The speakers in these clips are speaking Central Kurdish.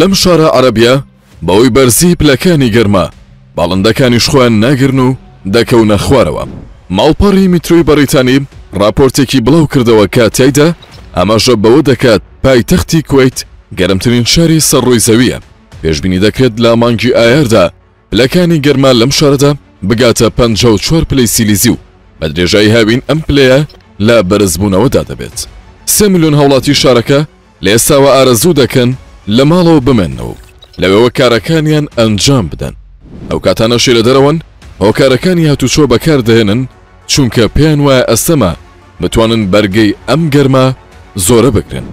لەم شارە عەرەبیە بەوەی بەرزی پلەکانی گەرما باڵندەکانیش خۆیان ناگرن و دەکەونە خوارەوە ماڵپەڕی میتروی بەڕیتانی راپۆرتێکی بڵاو کردەوە کە تایدا ئاماژە بەوە دەکات پایتەختی کویت گەرمترین شاری سەر ڕووی زەویە پێشبینی دەکرێت لە مانگی ئایاردا پلەکانی گەرما لەم شارەدا بگاتە پەنجا و چوار پلەی سیلیزی و بە درێژایی هاوین ئەم پلەیە لە بەرزبوونەوەدا دەبێت. سێ ملیۆن هاوڵاتی شارەکە لە ئێستاوە ئارەزوو دەکەن لە ماڵەوە بمێننەوە و لەوێوە کارەکانیان ئەنجام بدەن، ئەو کاتانەشی لە دەرەوەن هۆکارەکانی هاتوچۆ بەکار دەهێنن، چونکە پێیان وایە ئەستەمە بتوانن بەرگەی ئەم گەرما زۆرە بگرن.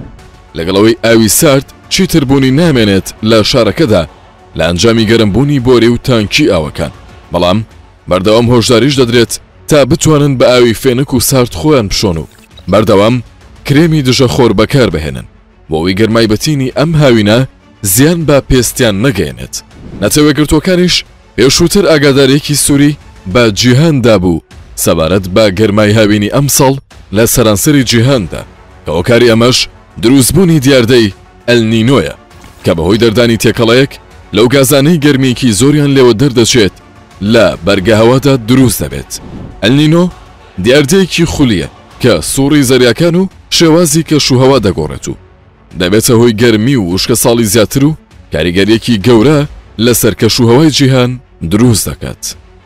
لەگەڵ ئەوەی ئاوی سارد چیتر بوونی نامێنێت لە شارەکەدا، لە ئەنجامی گەرمبوونی بۆری و تانکی ئاوەکان، بەڵام بەردەوام هۆشداریش دەدرێت تا بتوانن بە ئاوی فێنک و سارد خۆیان بشۆن و بەردەوام کرێمی دژە خۆر بەکاربهێنن بۆوەی گەرمای بەتینی ئەم هاوینە زیان بە پێستیان نەگەیەنێت. نەتەوەیەکگرتووەکانیش پێشووتر ئاگادارییەکی سووری بە جیهان دابوو سەبارەت بە گەرمای هاوینی ئەمساڵ لە سەرانسەری جیهاندا کە هۆکاری ئەمەش دروستبوونی دیاردەی ئەل نینۆیە کە بەهۆی دەردانی تێکەڵەیەک لەو گازانەی گەرمییەکی زۆریان لێوە دەردەچێت لە بەرگە هەوادا دروست دەبێت. ئەل نینۆ دیاردەیەکی خولییە کە سوڕی زەریاکان و شێوازی کەشوهەوا دەگۆڕێت و دەبێتە هۆی گەرمی و وشکەساڵی زیاتر و کاریگەرییەکی گەورە لەسەر کەشوهەوای جیهان دروست دەکات.